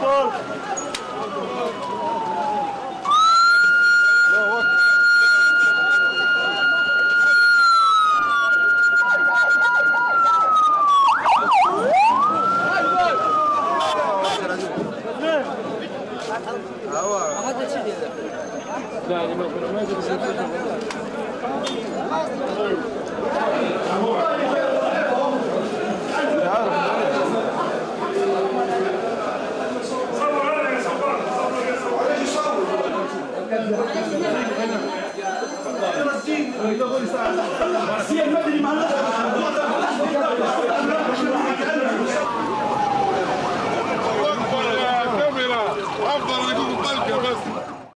Да, Да, немного, немного. Masih ada di mana? افضل نجوم الطلقه بس